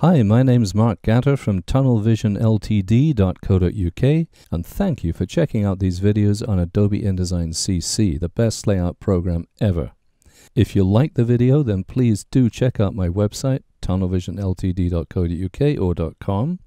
Hi, my name is Mark Gatter from tunnelvisionltd.co.uk and thank you for checking out these videos on Adobe InDesign CC, the best layout program ever. If you like the video, then please do check out my website, tunnelvisionltd.co.uk or .com.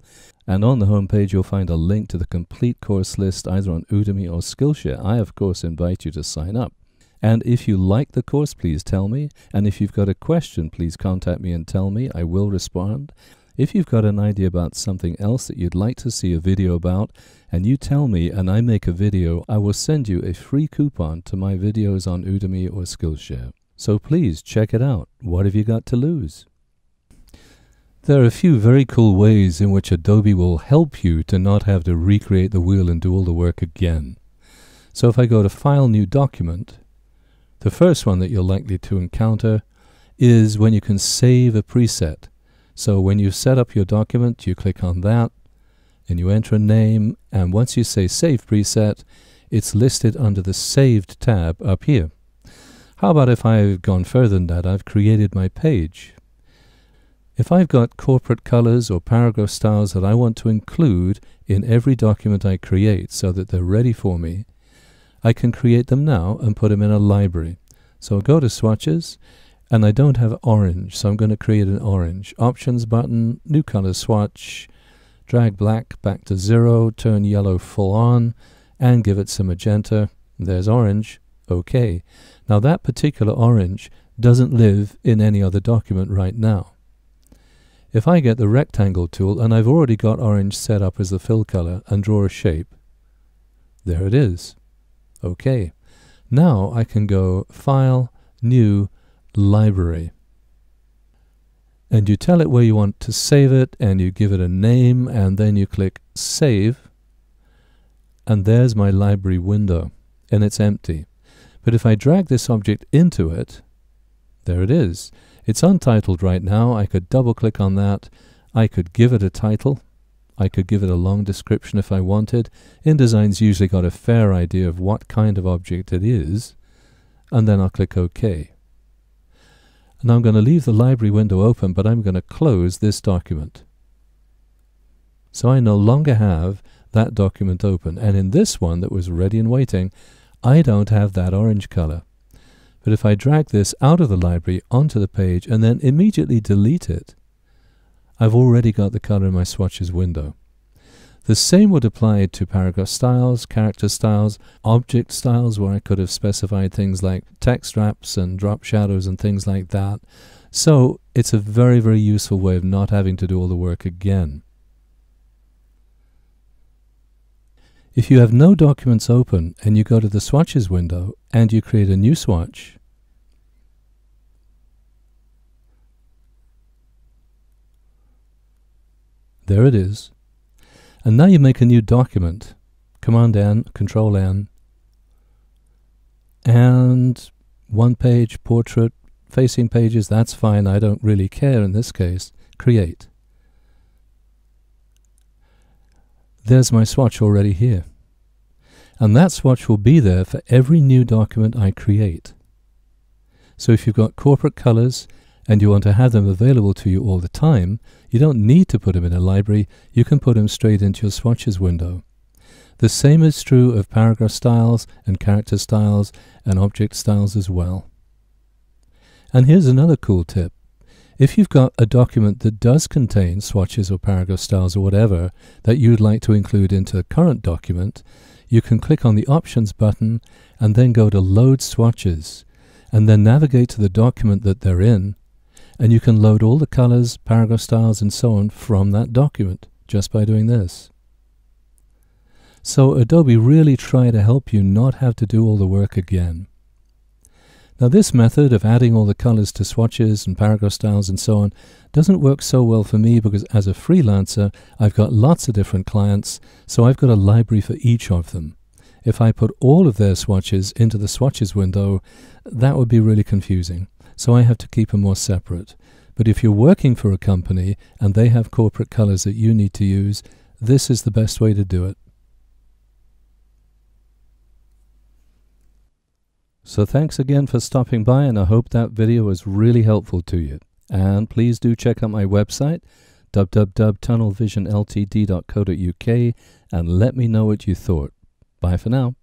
And on the homepage, you'll find a link to the complete course list either on Udemy or Skillshare. I, of course, invite you to sign up. And if you like the course, please tell me. And if you've got a question, please contact me and tell me. I will respond. If you've got an idea about something else that you'd like to see a video about, and you tell me and I make a video, I will send you a free coupon to my videos on Udemy or Skillshare. So please check it out. What have you got to lose? There are a few very cool ways in which Adobe will help you to not have to recreate the wheel and do all the work again. So if I go to File, New Document, the first one that you're likely to encounter is when you can save a preset. So when you set up your document, you click on that and you enter a name, and once you say Save Preset, it's listed under the Saved tab up here. How about if I've gone further than that, I've created my page. If I've got corporate colors or paragraph styles that I want to include in every document I create so that they're ready for me, I can create them now and put them in a library. So I'll go to swatches and I don't have orange, so I'm going to create an orange. Options button, new color swatch, drag black back to zero, turn yellow full on, and give it some magenta. There's orange. Okay. Now that particular orange doesn't live in any other document right now. If I get the rectangle tool, and I've already got orange set up as the fill color, and draw a shape, there it is. Okay. Now I can go File, New, Library. And you tell it where you want to save it, and you give it a name, and then you click Save, and there's my library window, and it's empty. But if I drag this object into it, there it is. It's untitled right now. I could double click on that. I could give it a title. I could give it a long description if I wanted. InDesign's usually got a fair idea of what kind of object it is, and then I'll click OK. And I'm going to leave the library window open, but I'm going to close this document. So I no longer have that document open. And in this one that was ready and waiting, I don't have that orange color. But if I drag this out of the library onto the page and then immediately delete it, I've already got the color in my swatches window. The same would apply to paragraph styles, character styles, object styles, where I could have specified things like text wraps and drop shadows and things like that. So it's a very, very useful way of not having to do all the work again. If you have no documents open and you go to the swatches window and you create a new swatch, There it is. And now you make a new document. Command N, Control N, and one page, portrait, facing pages, that's fine. I don't really care in this case. Create. There's my swatch already here. And that swatch will be there for every new document I create. So if you've got corporate colors and you want to have them available to you all the time, you don't need to put them in a library, you can put them straight into your swatches window. The same is true of paragraph styles and character styles and object styles as well. And here's another cool tip. If you've got a document that does contain swatches or paragraph styles or whatever that you'd like to include into the current document, you can click on the Options button and then go to Load Swatches and then navigate to the document that they're in and you can load all the colors, paragraph styles, and so on from that document just by doing this. So Adobe really try to help you not have to do all the work again. Now this method of adding all the colors to swatches and paragraph styles and so on doesn't work so well for me because as a freelancer I've got lots of different clients so I've got a library for each of them. If I put all of their swatches into the swatches window that would be really confusing so I have to keep them more separate. But if you're working for a company and they have corporate colors that you need to use, this is the best way to do it. So thanks again for stopping by and I hope that video was really helpful to you. And please do check out my website, www.tunnelvisionltd.co.uk and let me know what you thought. Bye for now.